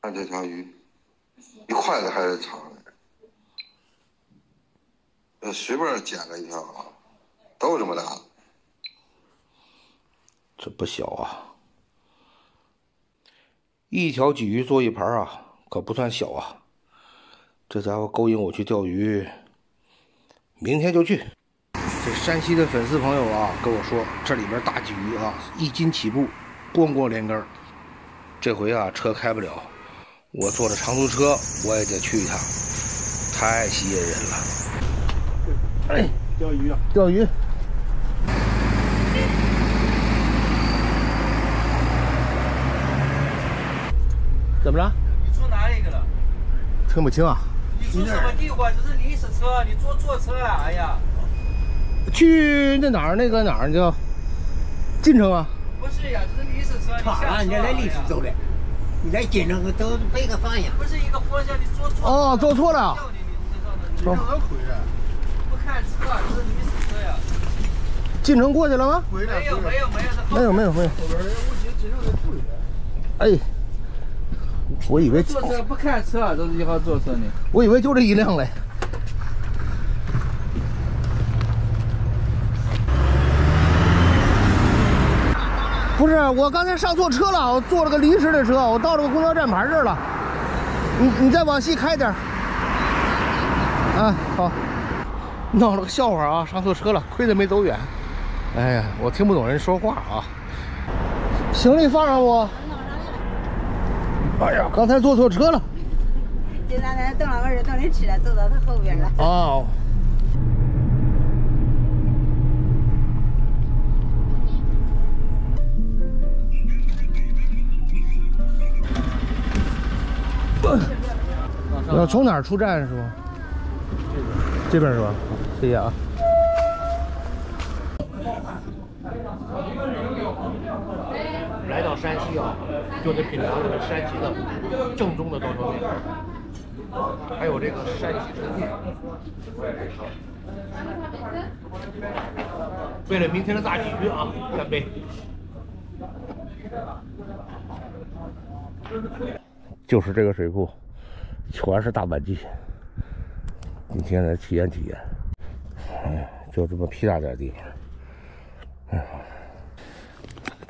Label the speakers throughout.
Speaker 1: 看这条鱼，一筷子还是长的。呃，随便捡了一条啊，都这么大。
Speaker 2: 这不小啊！一条鲫鱼做一盘啊，可不算小啊。这家伙勾引我去钓鱼，明天就去。这山西的粉丝朋友啊，跟我说这里边大鲫鱼啊，一斤起步，咣咣连杆这回啊，车开不了，我坐着长途车，我也得去一趟，太吸引人了。
Speaker 3: 哎，钓鱼啊！
Speaker 2: 钓鱼。怎么了？
Speaker 4: 你住哪里去了？
Speaker 2: 听不清啊。
Speaker 4: 你住什么地方？这是临时车，你坐错车了。哎呀，
Speaker 2: 去那哪儿？那个哪儿叫晋城啊？
Speaker 4: 不是呀，这是临时车。你
Speaker 3: 咋了？你这来临时走的？你来晋城都背个方向。
Speaker 4: 不是一个方向，你坐错。
Speaker 2: 哦，坐错了。
Speaker 3: 你怎么回来？
Speaker 4: 不看车，这是临时车呀。
Speaker 2: 进城过去了吗？
Speaker 4: 没有，没有，没有，
Speaker 2: 没有，没有，没有。哎。我以为
Speaker 4: 坐车不看车，都是一号坐车呢。
Speaker 2: 我以为就这一辆嘞。是，我刚才上错车了，我坐了个临时的车，我到这个公交站牌这儿了。你你再往西开点。啊，好。闹了个笑话啊，上错车了，亏得没走远。哎呀，我听不懂人说话啊。行李放上不？哎呀，刚才坐错车了。
Speaker 5: 今天咱等了个人等你吃了，走到他后边了。哦。
Speaker 2: 从哪儿出站是吗？这边，这边是吧？谢谢啊。来到山西啊，就得品尝这个山西的正宗的刀削面，还有这个山西陈面。为了明天的大鲫鱼啊，干杯！就是这个水库，全是大板鲫。你现在体验体验。哎，就这么屁大点地方。哎。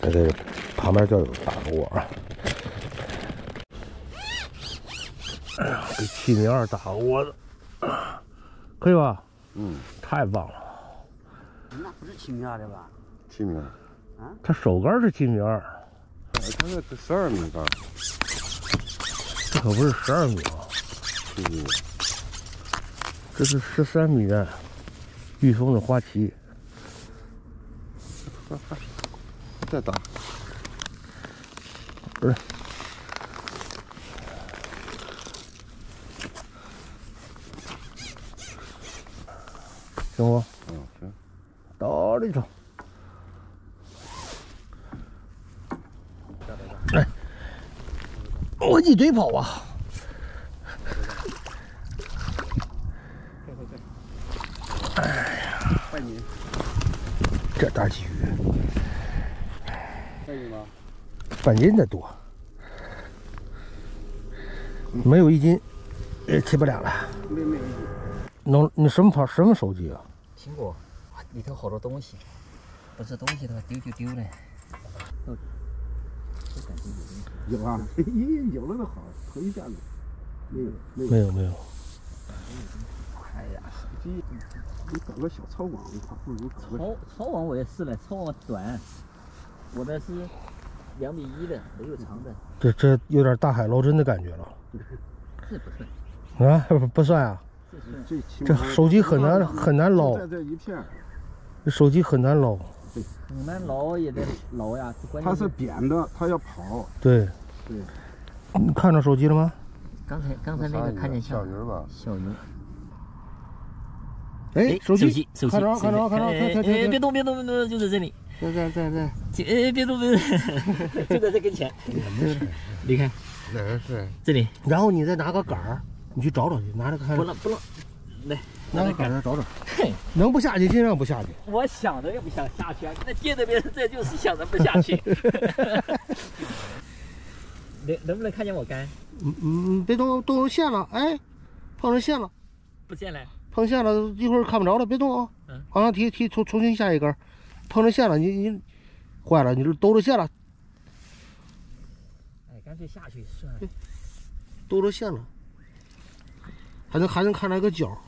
Speaker 2: 在这旁边就有大窝啊！哎呀，给七米二打个窝子，可以吧？嗯，太棒了。
Speaker 3: 那不是七米二的吧？
Speaker 1: 七米二。
Speaker 2: 啊？它手竿是七米二。
Speaker 1: 它那是十二米竿。
Speaker 2: 这可不是十二米这是十三米的玉峰的花旗。
Speaker 1: 再打，
Speaker 2: 不是，行不？
Speaker 1: 嗯，行。
Speaker 2: 到里头。来，我一堆跑啊！哎呀，这大鲫鱼。半斤的多，没有一斤，也提不了了。没没一斤。能，你什么牌？什么手机啊？
Speaker 4: 苹果，里头好多东西，不是东西的话丢就丢了。
Speaker 3: 有啊，有了那好，可以干了。没有，
Speaker 2: 没有，没有。
Speaker 3: 哎呀，手机，你搞个小抄网，还不如搞个。
Speaker 4: 抄抄网我也试了，抄网短，我的是。两米一的，没有长的。
Speaker 2: 这这有点大海捞针的感觉了。
Speaker 4: 这不算。
Speaker 2: 啊，不 不算啊。这这手机很难很难捞。
Speaker 3: 在这一片。
Speaker 2: 这手机很难捞。
Speaker 4: 对很难捞也得捞呀，
Speaker 3: 它是扁的，它要跑。
Speaker 2: 对。
Speaker 3: 对。
Speaker 2: 你看着手机了吗？
Speaker 4: 刚才刚才那个看见
Speaker 1: 小鱼吧？
Speaker 4: 小鱼。
Speaker 2: 哎，
Speaker 4: 手
Speaker 2: 机，
Speaker 4: 手机，
Speaker 2: 看着看着看着，
Speaker 4: 哎，别动别动别动，就在这里。
Speaker 2: 在在在在，
Speaker 4: 哎，别动别动，就在这跟前。你看，
Speaker 1: 哪个是？
Speaker 4: 这里。
Speaker 2: 然后你再拿个杆儿，你去找找去，拿着看。
Speaker 4: 不能不能，来，
Speaker 2: 拿个杆子找找。能不下去尽量不下去。
Speaker 4: 我想着也不想下去啊，那见着别人这就是想着不下去。能能不能看见我杆？
Speaker 2: 嗯嗯，别动，动着线了，哎，碰着线了，
Speaker 4: 不见了。
Speaker 2: 碰线了，一会儿看不着了，别动啊。
Speaker 4: 嗯。
Speaker 2: 往上提提，重重新下一根，碰着线了，你你坏了，你这兜着线了，
Speaker 4: 哎，干脆下去算了。
Speaker 2: 兜着线了，还能还能看到一个角。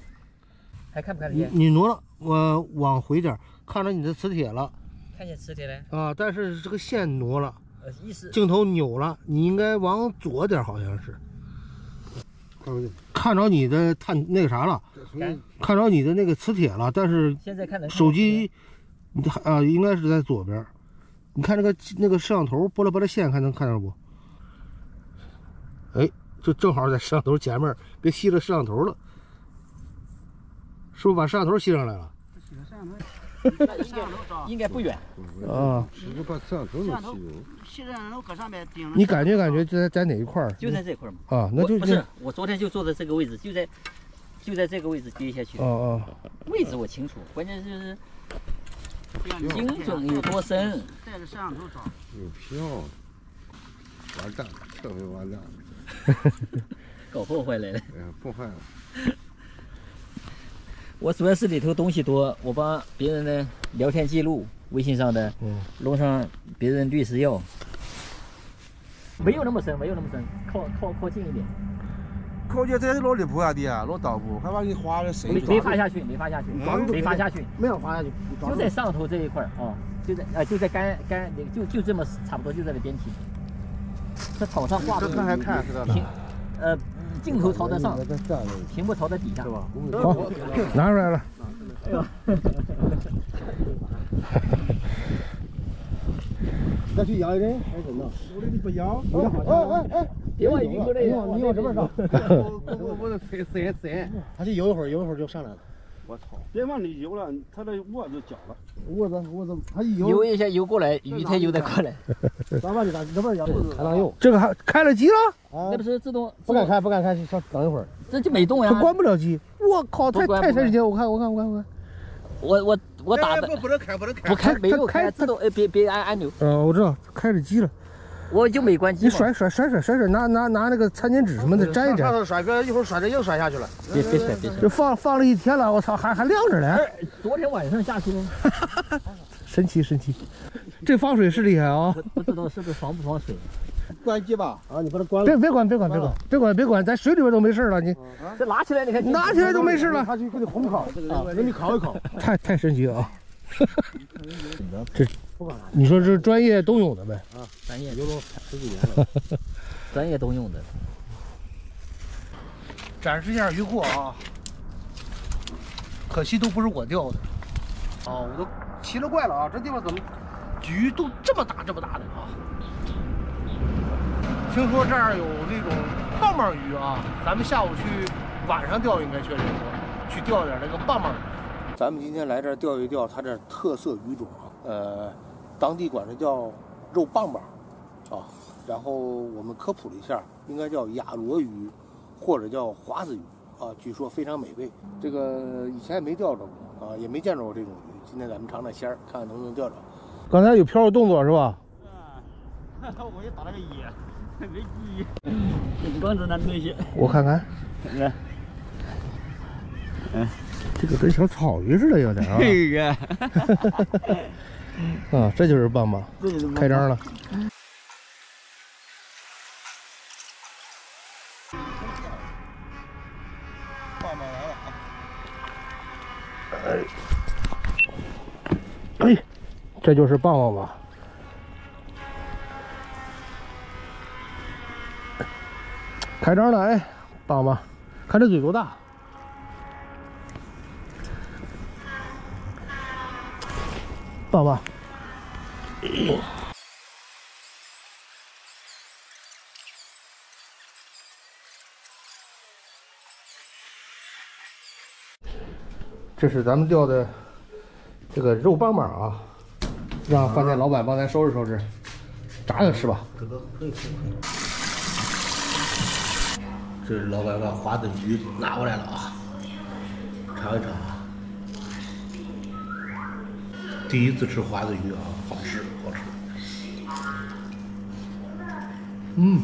Speaker 4: 还看不看得
Speaker 2: 你
Speaker 4: 见？
Speaker 2: 你挪了，我往回点儿，看着你的磁铁了
Speaker 4: 看见磁铁了？
Speaker 2: 啊，但是这个线挪了，
Speaker 4: 呃，意思
Speaker 2: 镜头扭了，你应该往左点儿，好像是。看着你的碳那个啥了，看着你的那个磁铁了，但是
Speaker 4: 现在看
Speaker 2: 手机，啊应该是在左边。你看那个那个摄像头拨拉拨拉线，看能看着不？哎，就正好在摄像头前面，别吸着摄像头了。是不是把摄像头吸上来了？
Speaker 4: 那应该 应该不远。
Speaker 2: 啊，
Speaker 1: 是不是把摄像头都吸走？
Speaker 5: 吸着能搁上面顶。
Speaker 2: 你感觉感觉在在哪一块儿？
Speaker 4: 就在这块儿嘛。
Speaker 2: 啊，那就
Speaker 4: 我不是，我昨天就坐在这个位置，就在就在这个位置跌下去。
Speaker 2: 哦哦，
Speaker 4: 位置我清楚，关键就是精准有多深。
Speaker 5: 带着摄像头找。
Speaker 1: 有票，完蛋，这回完蛋，
Speaker 4: 搞破坏来了。
Speaker 1: 哎呀，破坏了。
Speaker 4: 我主要是里头东西多，我把别人的聊天记录、微信上的
Speaker 2: 嗯，
Speaker 4: 弄上别人律师要。没有那么深，没有那么深，靠靠靠近一点，
Speaker 3: 靠近这是老离谱啊，弟，老倒步，还把你划的谁
Speaker 4: 没没发下去，没发下去，没发下去，
Speaker 2: 没有滑下去，
Speaker 4: 就在上头这一块儿啊，就在啊就在干干就就这么差不多就在那边停。这草上挂着
Speaker 3: 这看还看
Speaker 4: 呃镜头朝得上，屏幕朝在底下。
Speaker 2: 好，拿出来了。
Speaker 3: 再去摇一针还是怎么？我的你不摇，哎哎哎，
Speaker 4: 别往鱼沟那
Speaker 3: 你往你往这边上，
Speaker 1: 我我我得塞塞塞。
Speaker 2: 他去游一会儿，游一会儿就上来了。
Speaker 3: 我操！别往里游了，他这窝子搅了。
Speaker 2: 窝子窝子，他一
Speaker 4: 游一下游过来，鱼才游得过来。
Speaker 2: 咱把你咱这边摇，还能用。这个还开了机了？
Speaker 4: 那不是自动？
Speaker 2: 不敢开，不敢开，稍等一会儿。
Speaker 4: 这就没动呀
Speaker 2: 它。关不了机。我靠，太太神奇了！我看我看我看我看。
Speaker 4: 我我我打的
Speaker 3: 不能开，不能开。
Speaker 4: 不开没有
Speaker 2: 开
Speaker 4: 开自动，哎别别按按钮，
Speaker 2: 呃，我知道开着机了。
Speaker 4: 我就没关机
Speaker 2: 你。甩甩甩甩甩甩，拿拿拿那个餐巾纸什么的粘一粘。
Speaker 3: 上头甩，别一会儿甩着又甩下去了。
Speaker 4: 别别甩别甩。
Speaker 2: 这放放了一天了，我操，还还亮着呢。
Speaker 4: 昨天晚上下去的，
Speaker 2: 神奇神奇，这防水是厉害啊！
Speaker 4: 不不知道是不是防不防水。
Speaker 3: 关机吧，啊，你把它关了。
Speaker 2: 别别管别管别管别管别管，在水里边都没事了，你
Speaker 4: 这拿起来你看，
Speaker 2: 拿起来都没事了，
Speaker 3: 他去给你烘烤，给你烤一烤。
Speaker 2: 太太神奇了啊！这你说这是专业冬泳的呗？
Speaker 4: 啊专业
Speaker 3: 游了十几年了。
Speaker 4: 专业都用的。
Speaker 2: 展示一下鱼货啊，可惜都不是我钓的，啊，我都奇了怪了啊，这地方怎么鱼都这么大这么大的啊？听说这儿有那种棒棒鱼啊，咱们下午去晚上钓应该确实多，去钓点那个棒棒鱼。咱们今天来这儿钓一钓它这特色鱼种啊，呃，当地管它叫肉棒棒啊，然后我们科普了一下，应该叫雅罗鱼或者叫华子鱼啊，据说非常美味。这个以前也没钓着过啊，也没见着过这种鱼。今天咱们尝尝鲜儿，看看能不能钓着。刚才有漂的动作是吧？
Speaker 3: 我也打了个野，没鸡。
Speaker 4: 不光是那那些，
Speaker 2: 我看看，
Speaker 4: 来，
Speaker 2: 这个跟小草鱼似的，有点啊。
Speaker 4: 这个
Speaker 2: 啊，这就是棒棒，开张了。
Speaker 3: 棒棒来了啊！
Speaker 2: 哎，这就是棒棒吧？开张了，哎，棒棒，看这嘴多大！棒棒，这是咱们钓的这个肉棒棒啊，让饭店老板帮咱收拾收拾，炸着吃吧。这是老板把华子鱼拿过来了啊，尝一尝啊。第一次吃花子鱼啊，好吃好吃。嗯，